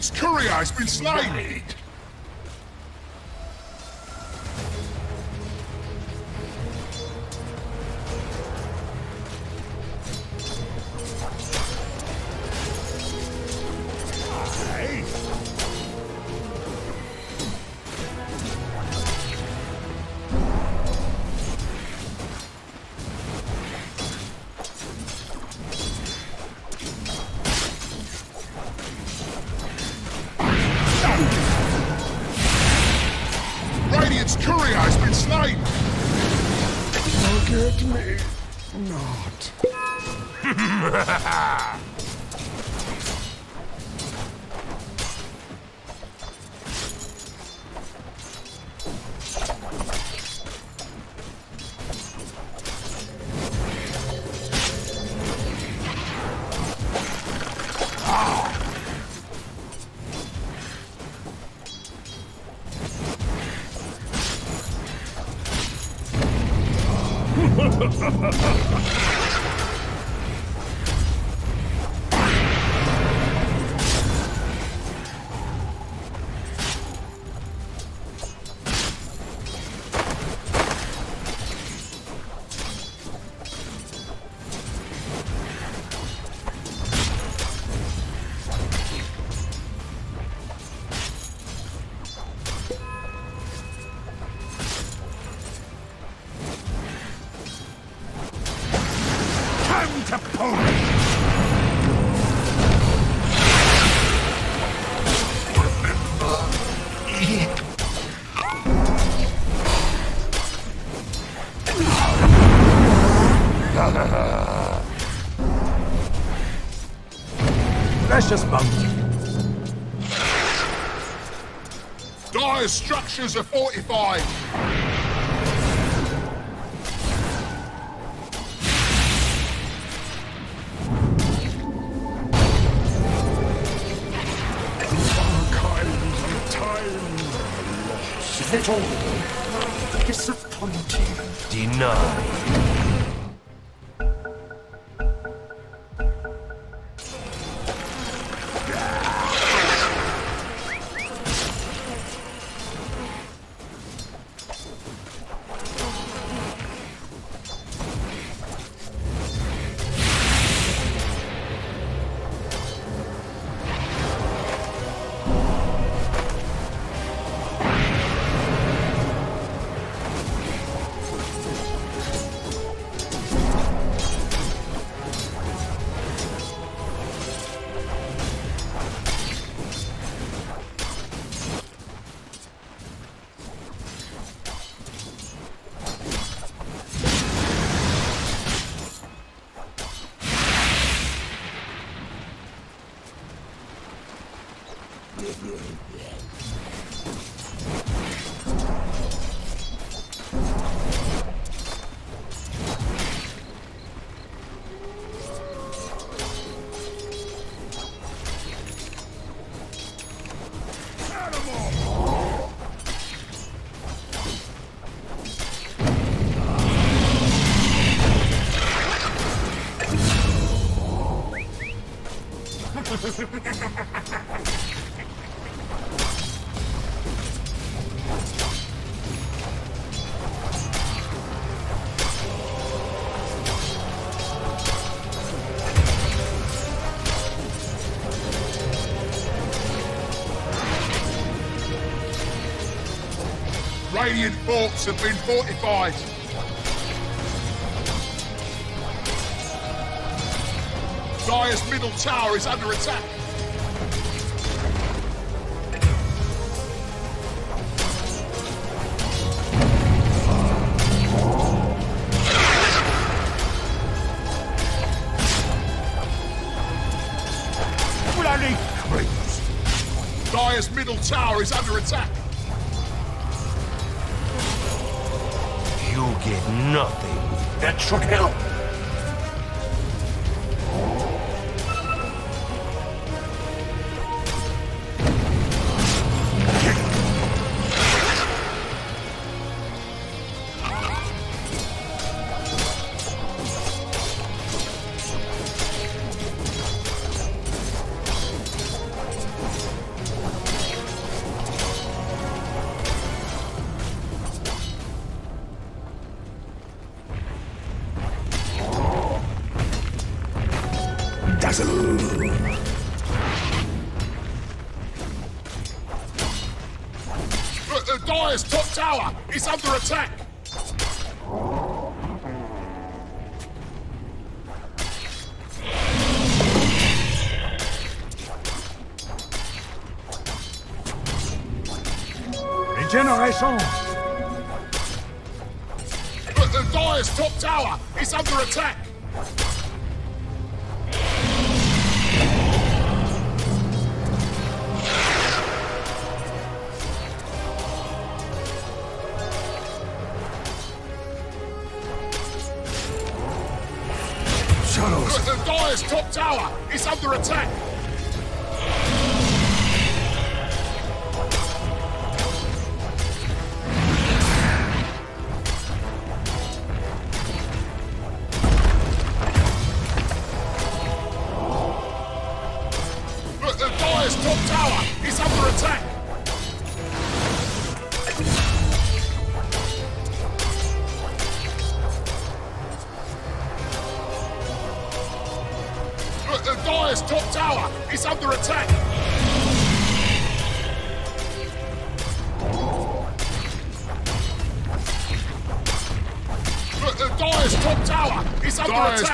Radiant's courier has been slain! Radiant's Ha ha ha ha! Precious bump. Dire structures are fortified! Archives of time lost. Little disappointing. Denied. Radiant forts have been fortified. Dire's middle tower is under attack. Creeps! Middle tower is under attack. Nothing. That should help.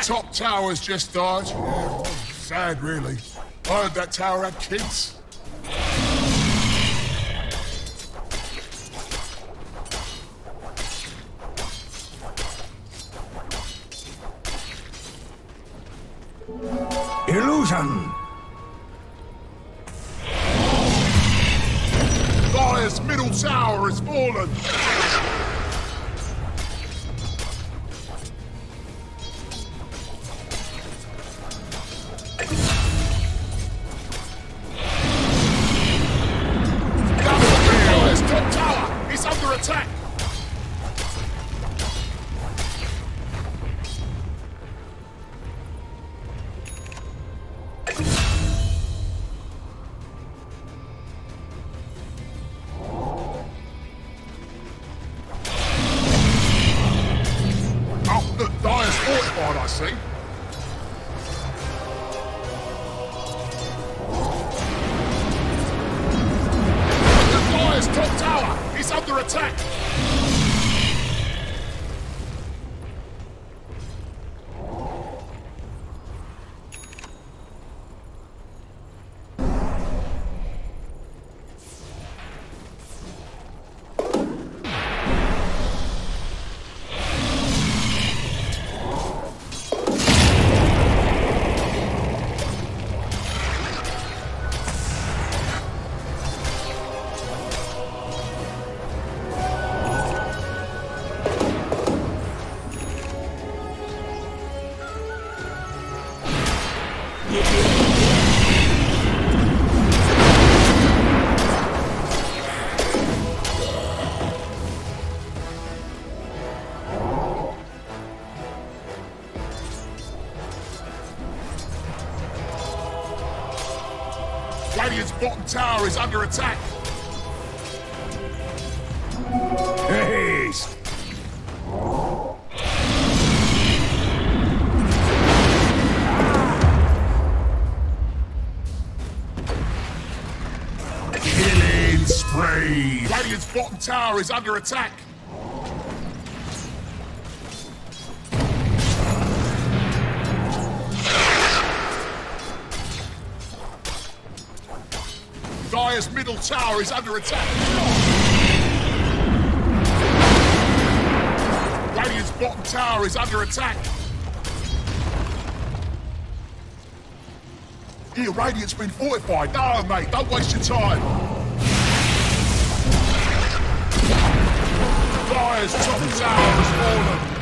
Top tower's just died. Yeah, sad, really. I heard that tower had kids. Illusion! Dire's middle tower has fallen. Under attack. Haste! Killing spree. Radiant's bottom tower is under attack. Dire's middle tower is under attack. Radiant's bottom tower is under attack. Here, Radiant's been fortified. No, mate, don't waste your time. Dire's top tower has fallen.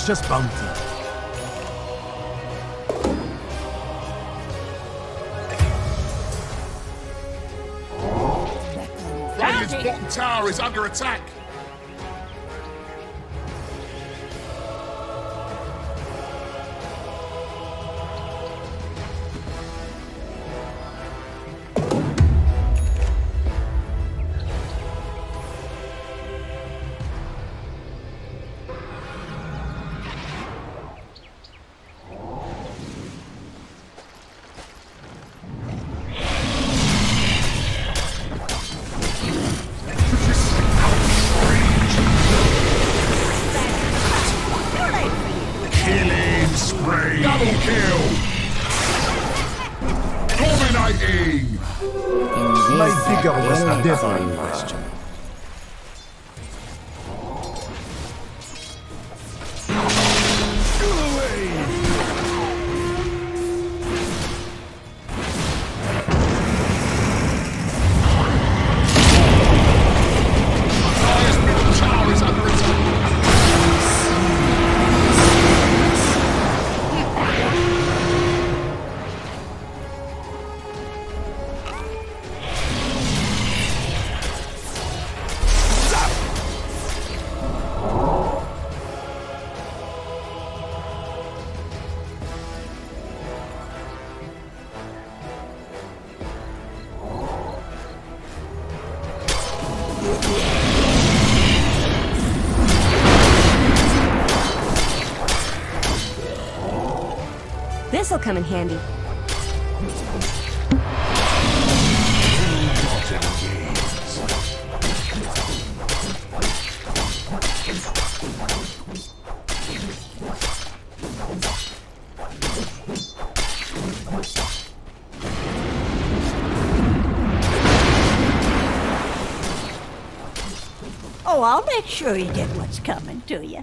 Precious bounty. Radiant's bottom tower is under attack. This'll come in handy. Oh, I'll make sure you get what's coming to you.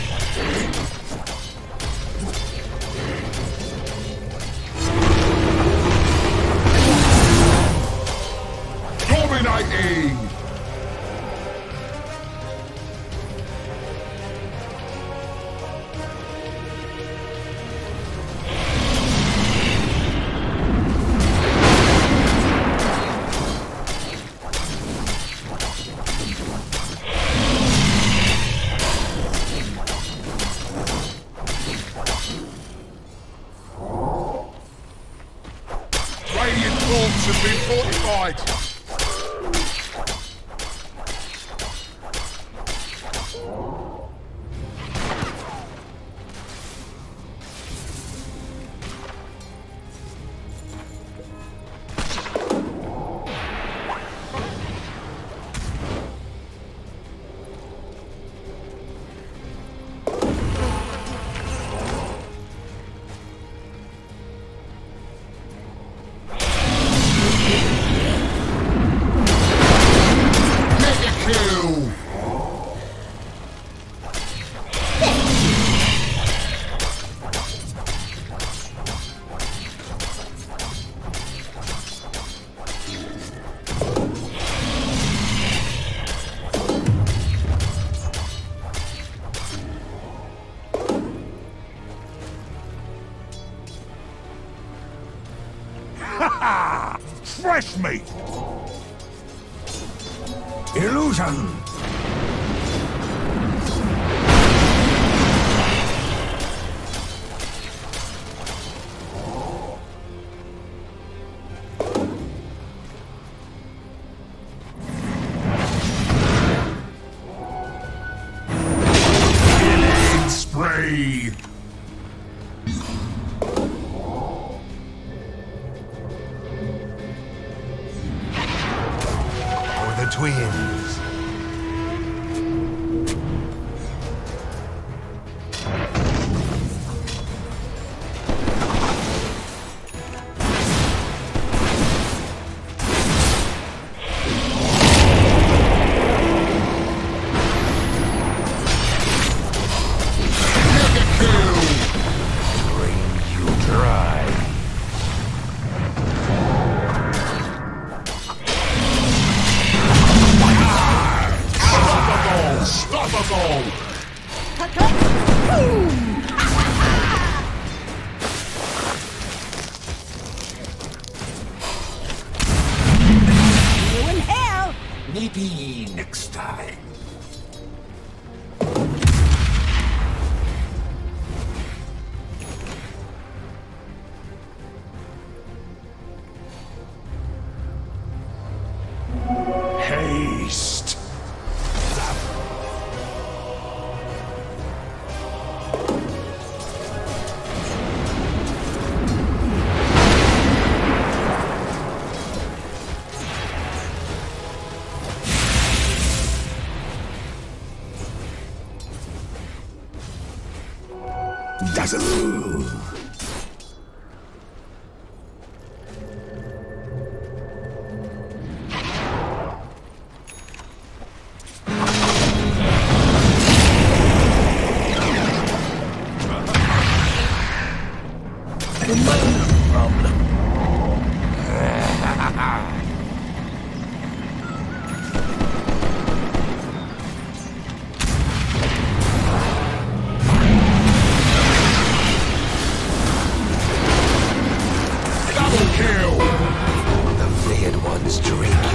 Flayed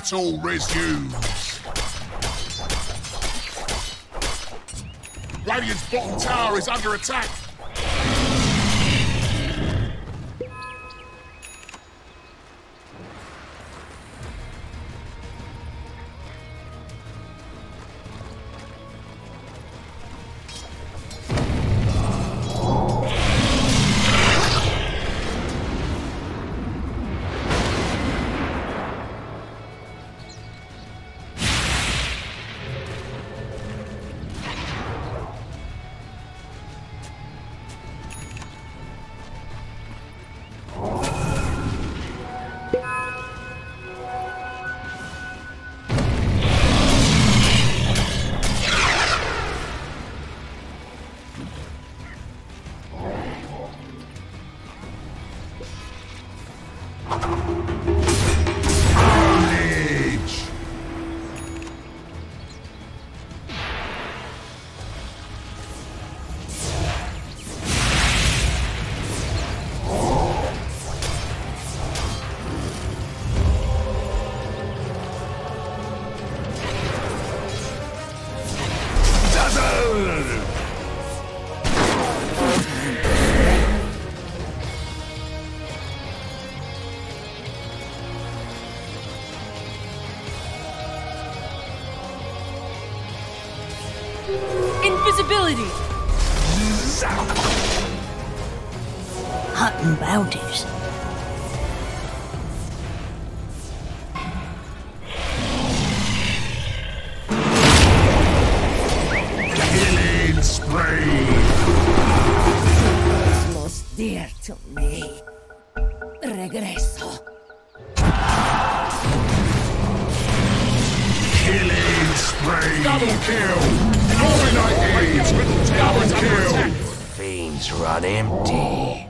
battle resumes. Radiant's bottom tower is under attack. Hunting bounties. Killing spree! Most dear to me. Regreso. Killing spree! Double kill! Dominating! Double kill! Veins run empty.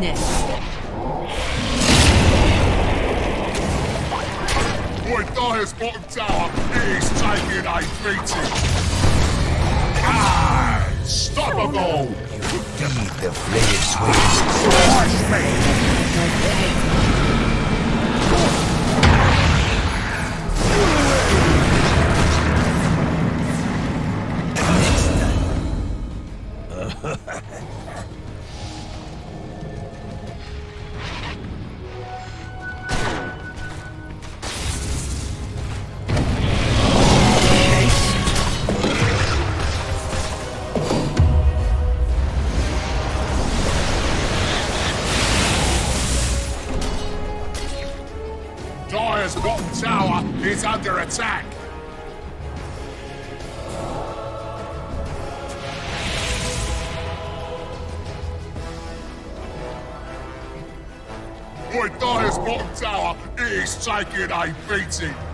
business. Oitahe's bottom tower is taking a beating. Unstoppable! You feed the flame's waste. Watch me! Boy Thor's bottom tower is taking a beating.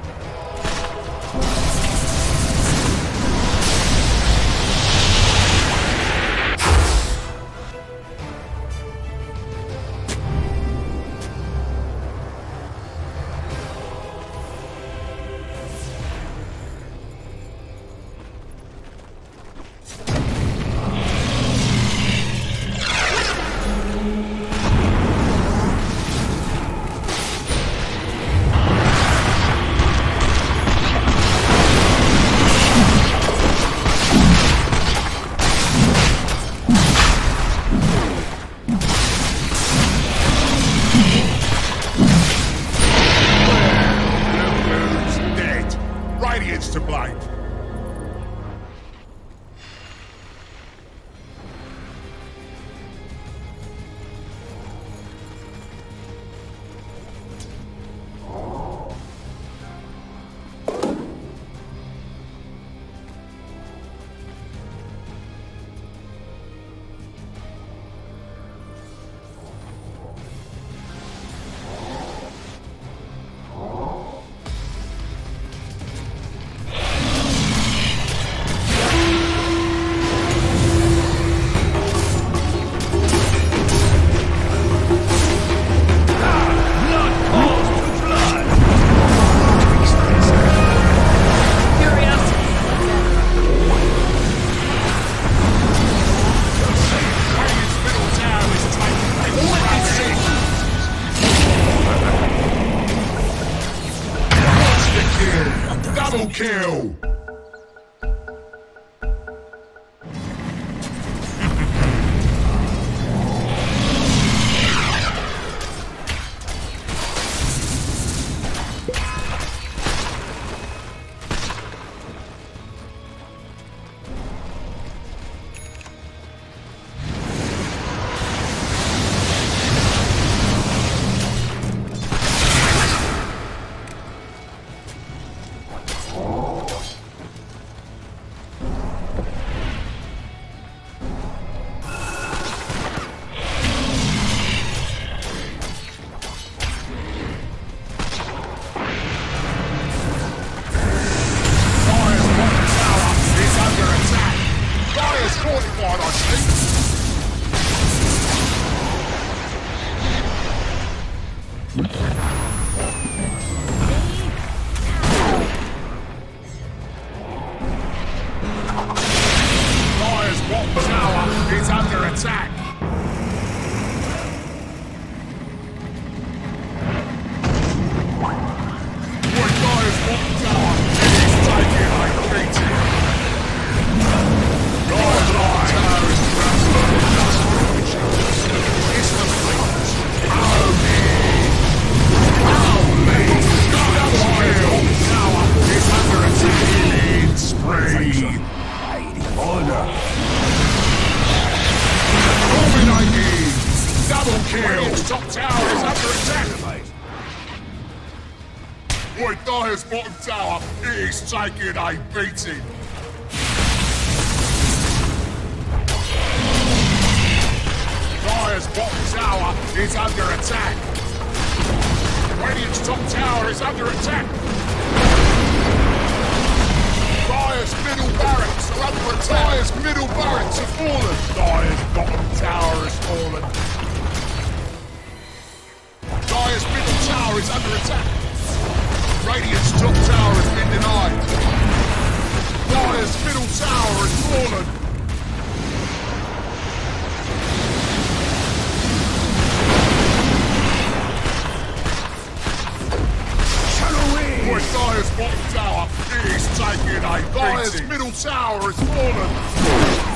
Tower has fallen.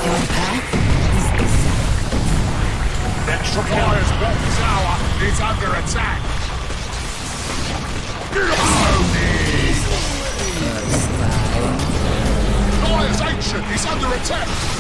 Your path is decided. Dire's bottom tower is under attack. Dire's ancient is under attack.